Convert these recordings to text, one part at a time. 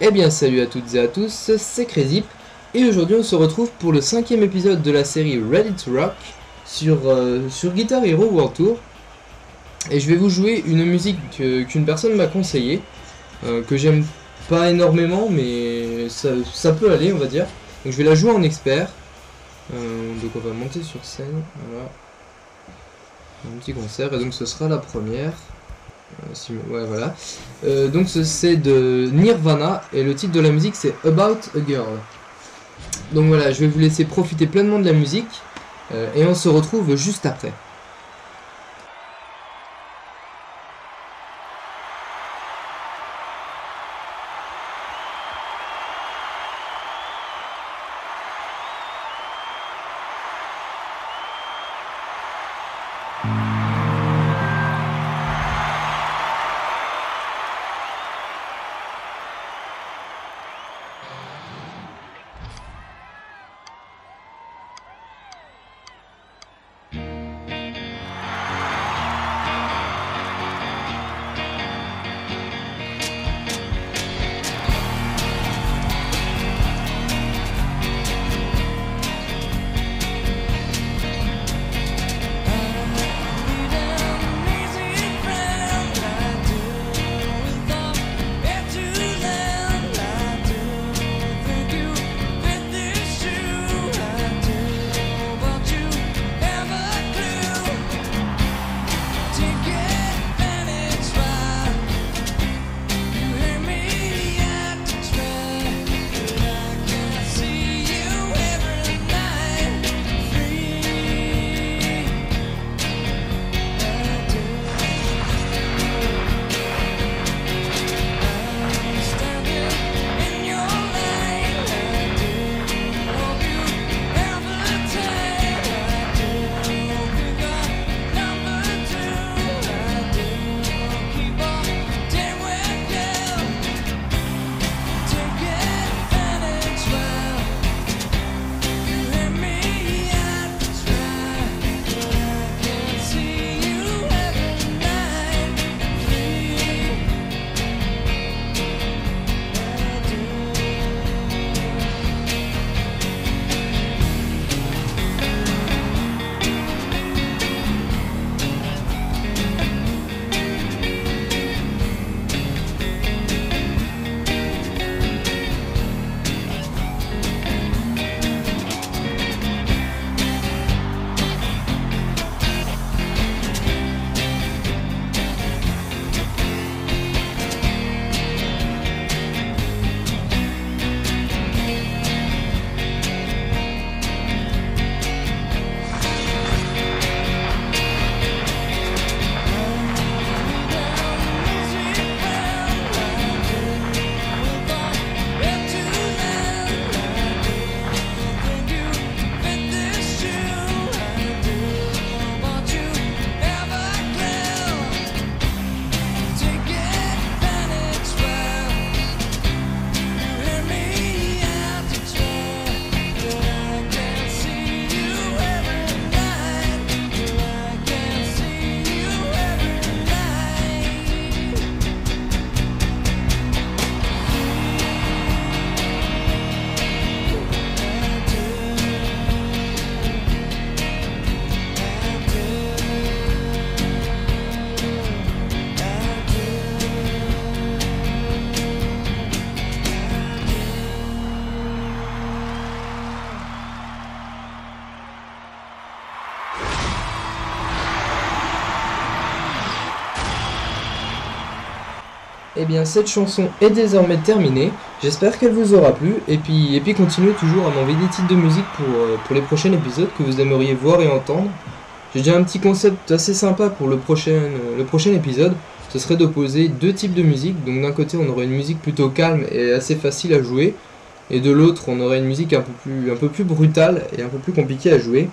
Eh bien salut à toutes et à tous, c'est Crazy et aujourd'hui on se retrouve pour le cinquième épisode de la série Ready to Rock sur, euh, sur Guitar Hero World Tour. Et je vais vous jouer une musique que- qu'une personne m'a conseillée euh, que j'aime pas énormément mais ça, ça peut aller on va dire. Donc je vais la jouer en expert. Euh, donc on va monter sur scène voilà un petit concert et donc ce sera la première euh, ouais voilà euh, donc ce- c'est de Nirvana et le titre de la musique c'est About a Girl. Donc voilà, je vais vous laisser profiter pleinement de la musique euh, et on se retrouve juste après. Eh bien cette chanson est désormais terminée, j'espère qu'elle vous aura plu et puis, et puis continuez toujours à m'envoyer des titres de musique pour, euh, pour les prochains épisodes que vous aimeriez voir et entendre. J'ai déjà un petit concept assez sympa pour le prochain, euh, le prochain épisode, ce serait d'opposer deux types de musique, donc d'un côté on aurait une musique plutôt calme et assez facile à jouer, et de l'autre on aurait une musique un peu plus, un peu plus brutale et un peu plus compliquée à jouer.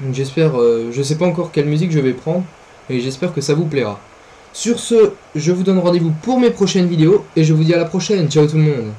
Donc j'espère, euh, je sais pas encore quelle musique je vais prendre, et j'espère que ça vous plaira. Sur ce, je vous donne rendez-vous pour mes prochaines vidéos et je vous dis à la prochaine. Ciao tout le monde